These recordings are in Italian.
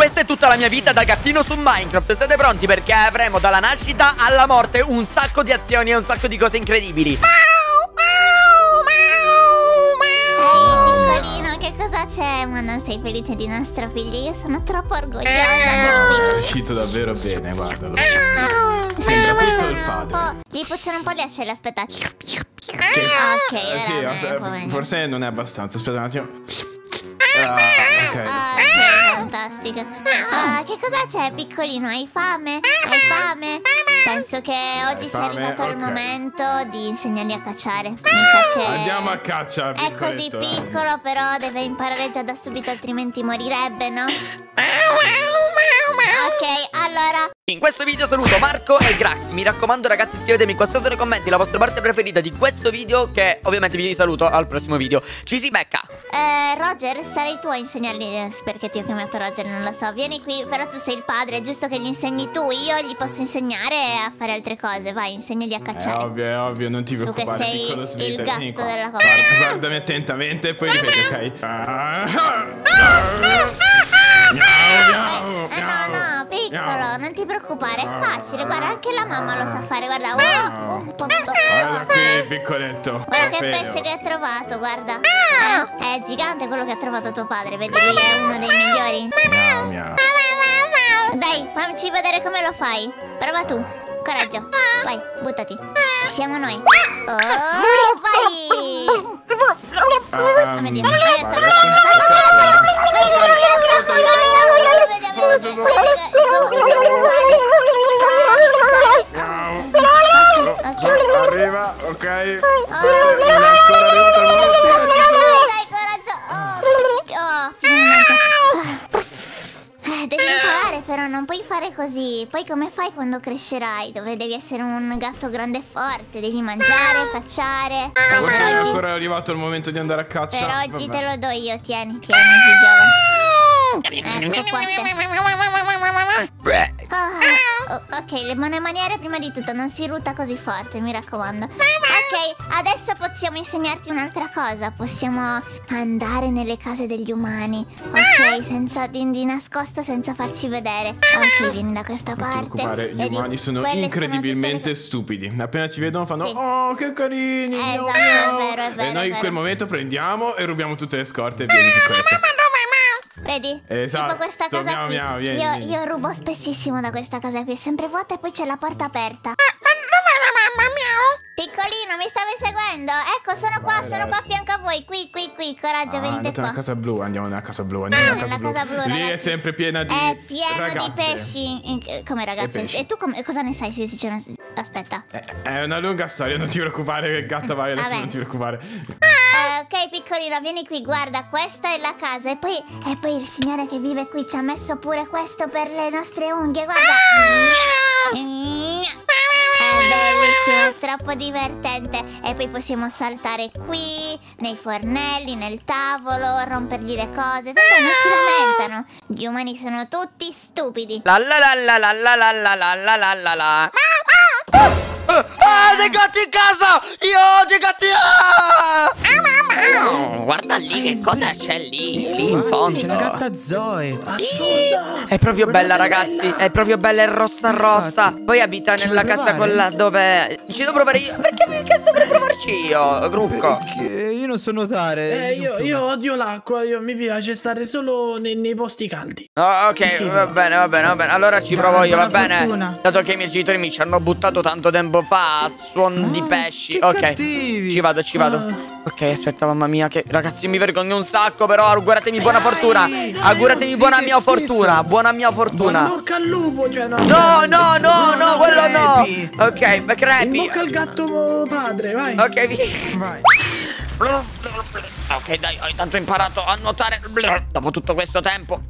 questa è tutta la mia vita da gattino su Minecraft Siete pronti? Perché avremo dalla nascita alla morte un sacco di azioni e un sacco di cose incredibili Ehi, piccolino, che cosa c'è? Ma non sei felice di nostro figlio? Io sono troppo orgogliosa È uscito davvero bene, guardalo. Sembra tutto il padre. Gli puzzano un po' le ascelle, aspetta. Che- Ok, Eh, sì, ora me- come- forse non è abbastanza. Aspetta un attimo. Ah, ok. Ah, ok, fantastica. Ah, che cosa c'è, piccolino? Hai fame? Hai fame? Penso che oggi sia fame? arrivato il Ok. momento di insegnargli a cacciare. Mi sa che... Andiamo a caccia, È così piccolo, però deve imparare già da subito, altrimenti morirebbe, no? Ok, allora. In questo video saluto Marco e Grax Mi raccomando ragazzi scrivetemi qua sotto nei commenti la vostra parte preferita di questo video Che ovviamente vi saluto al prossimo video Ci si becca Eh, Roger, sarai tu a insegnargli. eh, Perché ti ho chiamato Roger, non lo so. Vieni qui, però tu sei il padre, è giusto che gli insegni tu. Io gli posso insegnare a fare altre cose. Vai, insegnagli a È cacciare. ovvio, è ovvio, non ti che preoccupare, sei piccolo il Slitter. gatto della cosa. Guarda- guardami attentamente e poi ripeti, ok? Ah. Miau, miau, Eh, miau. no, Miau. non ti preoccupare, è facile. Guarda, anche la mamma lo sa fare. Guarda, oh, un po'. Guarda qui, piccoletto. Guarda che pesce che hai trovato, guarda. Eh, è gigante quello che ha trovato tuo padre, vedi, lui è uno dei migliori. Miau, miau. Dai, famci vedere come lo fai. Prova tu. Coraggio. Vai, buttati. Ci siamo noi. Oh, vai! Ah, Come dire, mm, vai, sta guarda, Ok. Arriva, ok. Forse non è ancora arrivato il momento. Dai, coraggio. Oh, finalmente. Devi imparare però, non puoi fare così. Poi come fai quando crescerai? Dove devi essere un gatto grande e forte. Devi mangiare, cacciare. Per non è ancora arrivato il momento di andare a caccia. per oggi Vabbè. te lo do io. Tieni, tieni, più giovane. Ecco qua te. Ok, le buone maniere prima di tutto, non si ruta così forte, mi raccomando. Ok, adesso possiamo insegnarti un'altra cosa. Possiamo andare nelle case degli umani. Ok, senza di, di nascosto, senza farci vedere. Ok, vieni da questa Non parte. preoccupare, gli umani sono incredibilmente tutte stupidi. Appena ci vedono fanno Sì. Oh, che carini! Esatto, è miau." vero, è vero, E noi è in quel momento prendiamo e rubiamo tutte le scorte e vieni piccoletto. le- Vedi? Esatto, Tipo questa casa miau, qui. miau, vieni, io, vieni. io rubo spessissimo da questa casa qui. È sempre vuota e poi c'è la porta aperta. Piccolino, mi stavi seguendo? Ecco, sono qua, Vai, sono qua a fianco a voi. Qui, qui, qui. Coraggio, Ah, venite qua. nella casa blu, andiamo nella casa blu, andiamo Ah, nella casa nella blu. casa blu, Lì è sempre piena di È pieno ragazze. di pesci. Come ragazzi? pesci. E tu come- cosa ne sai? Sì, c'è una... Aspetta. Eh, È una lunga storia, non ti preoccupare, gatta letto, Vabbè. non ti preoccupare. Eh, ok, piccolino, vieni qui, guarda, questa è la casa. E poi, e poi il signore che vive qui ci ha messo pure questo per le nostre unghie, guarda. È bellissimo, è troppo divertente. E poi possiamo saltare qui, nei fornelli, nel tavolo, rompergli le cose. Tanto non si lamentano. Gli umani sono tutti stupidi. La la la la la la la la la la la la la Ah, Cadê gato em casa? E onde de Ah, Guarda lì che cosa c'è lì, lì in fondo. C'è la gatta Zoe. È proprio bella ragazzi, è proprio bella, è rossa rossa Poi abita Ci nella casa quella dove... Ci devo provare io? Perché, perché dovrei provarci io, Grucco? Perché io non so nuotare. Eh, io, io odio l'acqua, io mi piace stare solo nei, nei posti caldi. Oh, ok, va bene, va bene, va bene Allora ci provo io, va bene? fortuna. Dato che i miei genitori mi ci hanno buttato tanto tempo fa a suon di Ah, pesci che Ok, cattivi. ci vado, ci vado Ah. Ok, aspetta, mamma mia, che... Ragazzi, mi vergogno un sacco, però auguratemi buona fortuna dai, Auguratemi buona mia fortuna, buona mia fortuna bocca al lupo, cioè no. No, no, no, no, quello no. Ok, crepi bocca al gatto padre, vai. Ok, vi... Vai. Ok, dai, ho intanto imparato a nuotare Dopo tutto questo tempo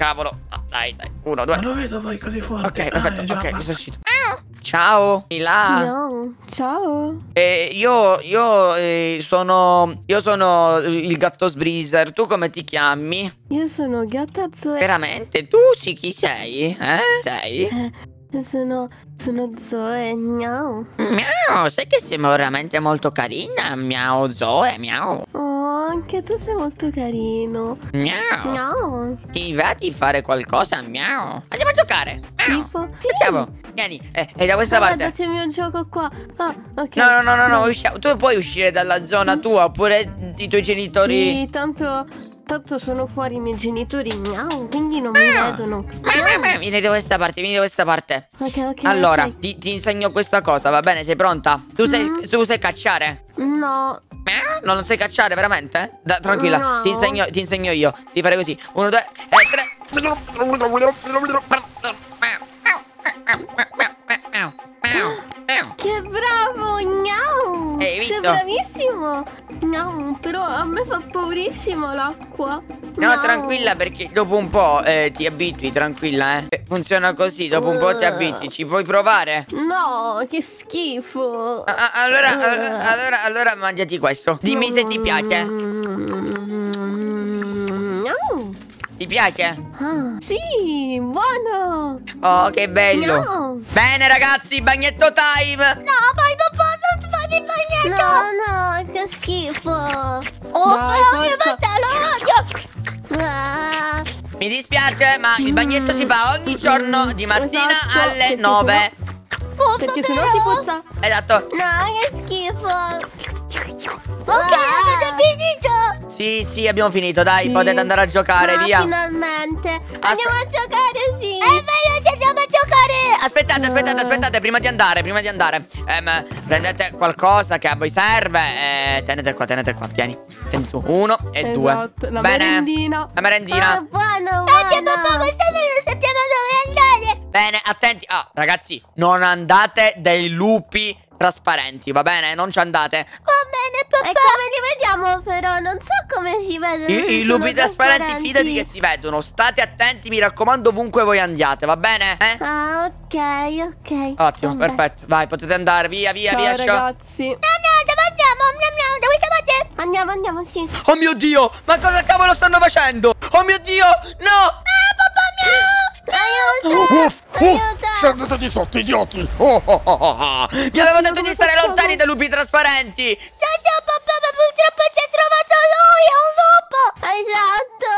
cavolo No, Dai, dai, uno, due Ma lo vedo poi così forte. Ok, Ah, perfetto, già ok, mi sono uscito Ciao, Mila No, ciao. Eh, io, io eh, sono, io sono il gatto Sbreezer, tu come ti chiami? Io sono Gatta Zoe. Veramente? Tu sì chi sei? Eh? Sei? Eh, Sono, sono Zoe. Miau. Miau, sai che sei veramente molto carina, miau Zoe, miau Oh, anche tu sei molto carino. Miau. No. Ti va di fare qualcosa? Miau. Andiamo a giocare. Miau. Tipo, sì. Andiamo. Vieni, eh, è da questa Guarda, parte. c'è il mio gioco qua. Ah, ok. No, no, no, no, no, usciamo. Tu puoi uscire dalla zona tua oppure i tuoi genitori. Sì, tanto, tanto sono fuori i miei genitori, miau, quindi non mi Ah. vedono. Vieni da questa parte, vieni da questa parte. Ok, ok. Allora, ok. ti, ti insegno questa cosa, va bene? Sei pronta? Tu Mm. tu sai cacciare? No, Eh? Non lo sai cacciare veramente? Da- tranquilla, No. ti, insegno, ti insegno io. Devi fare così. Uno, due e tre. che bravo, visto? Sei bravissimo. Miau, però a me fa paurissimo l'acqua. No, Miau. tranquilla perché dopo un po' eh, ti abitui, tranquilla, eh. Funziona così, dopo un po' ti abitui. Ci puoi provare? No, che schifo. Ah, allora, allora, allora, allora mangiati questo. Dimmi se ti piace. Ti piace? Ah, sì, buono. Oh, che bello. Miau. Bene, ragazzi, bagnetto time. No, vai papà, non fare il bagnetto. No, no, che schifo. Oh, Dai, mio fratello odio. Mi dispiace, ma il bagnetto si fa ogni giorno di mattina Esatto, alle perché 9. Posso perché sennò si puzza. Esatto. No, che schifo. Ok, avete finito. Sì, sì, abbiamo finito. Dai, Sì. potete andare a giocare, Ah, via. Finalmente. Andiamo a giocare, sì. Ci andiamo a giocare. Aspettate, aspettate, aspettate, prima di andare, prima di andare. Ehm, prendete qualcosa che a voi serve. E tenete qua, tenete qua, tieni. Prendi tu uno e due. Esatto, la Bene. merendina. La merendina. Ah, buono, Grazie buono. papà, quest'anno non sappiamo dove andare. Bene, attenti. Ah, ragazzi, non andate dai lupi trasparenti, va bene? Non ci andate. Va bene papà. E come li vediamo però? Non so come si vedono. I, i lupi trasparenti, fidati che si vedono. State attenti, mi raccomando, ovunque voi andiate, va bene? Eh? Ah, ok, ok. Ottimo, Vabbè. perfetto. Vai, potete andare, via, via, Ciao via. ragazzi. No, no, dove andiamo? Miam, da questa parte. Andiamo, andiamo, sì. Oh mio Dio, ma cosa cavolo stanno facendo? Oh mio Dio, no! Aiuto! Uff, uff, Aiuto! scendete di sotto, idioti! Oh, oh, oh, oh, oh. Vi avevo detto di stare lontani dai lupi trasparenti! Lo so papà, ma purtroppo ci ha trovato lui, è un lupo. Esatto!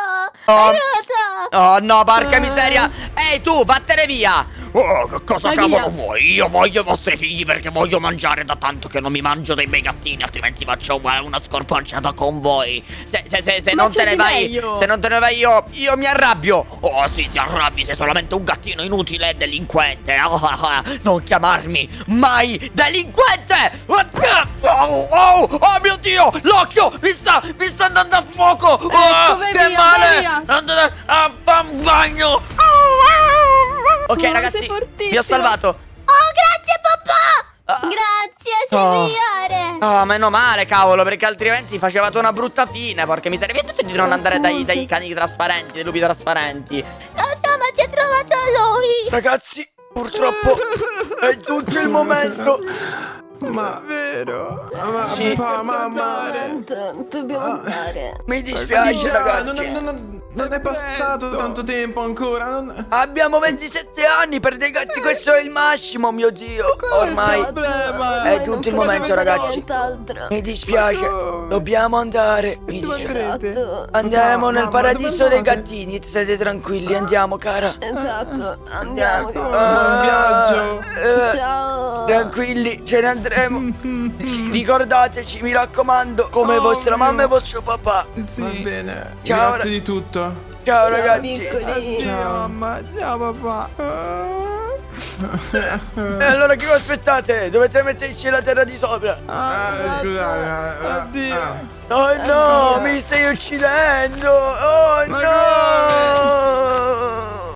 Oh. Aiuto! Oh no, porca miseria! Ehi tu, vattene via! Oh, che cosa Vai cavolo via. vuoi? Io voglio i vostri figli perché voglio mangiare da tanto che non mi mangio dei miei gattini, altrimenti faccio una una scorpacciata con voi. Se, se, se, se non te ne vai, meglio. se non te ne vai io, io mi arrabbio! Oh sì, ti arrabbi, sei solamente un gattino inutile e delinquente. Ah, ah, ah. Non chiamarmi mai delinquente! Oh, oh, oh mio Dio! L'occhio! Mi sta, mi sta andando a fuoco! Oh, vai che via, male! Andate a fan bagno! Ok ragazzi, vi ho salvato! Oh, grazie papà. Ah, Grazie, sei Oh. migliore! Ah, meno male, cavolo, perché altrimenti facevate una brutta fine. Porca miseria. Vi ho detto di non andare dai, dai cani trasparenti, dai lupi trasparenti. Lo so, ma ci ha trovato lui. Ragazzi, purtroppo è giunto il momento. Ma vero? Ma Sì. papà, mamma. Dobbiamo andare. Mi dispiace, ragazzi. Non, non- non- non è passato tanto tempo ancora. Non... Abbiamo 27 anni per dei gatti, questo è il massimo, mio Dio. Ormai? È giunto il momento, ragazzi. Mi dispiace, dobbiamo andare. Mi dispiace. Esatto. Andiamo nel paradiso dei gattini. State tranquilli, andiamo, cara. Esatto. Andiamo. Buon viaggio. eh, Ciao. Tranquilli, ce ne andremo. Ci- ricordateci, mi raccomando, come Oh, vostra mamma e vostro papà. Va bene. Ciao, Grazie ra- di tutto. Ciao, Ciao, ragazzi. Ciao mamma, ciao papà. E allora che aspettate? Dovete metterci la terra di sopra. Ah, scusate. ah, Oddio. ah. Oh no, mi stai uccidendo. Oh Ma no.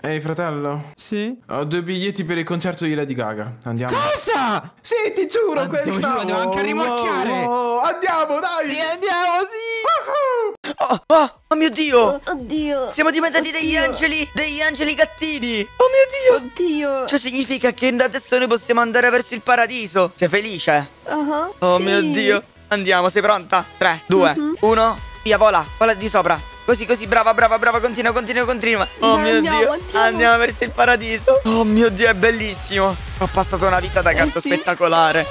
Ehi fratello, Sì? ho due biglietti per il concerto di Lady Gaga. Andiamo. Cosa? Sì, ti giuro, Ah, quelli lo giuro, devo anche rimorchiare. Oh, andiamo, dai. Sì, andiamo, sì! Oh, oh, oh mio Dio. Oddio. Siamo diventati degli Oddio. angeli, degli angeli gattini. Oh mio Dio. Oddio. Ciò significa che adesso noi possiamo andare verso il paradiso. Sei felice? Ah, Oh sì. mio Dio. Andiamo, sei pronta? 3, 2, Mhm. 1. Via, vola, vola di sopra. Così, così, brava, brava, brava, continua, continua, continua. Oh Dai, mio andiamo, Dio, andiamo. verso il paradiso. Oh mio Dio, è bellissimo. Ho passato una vita da gatto Eh sì. spettacolare.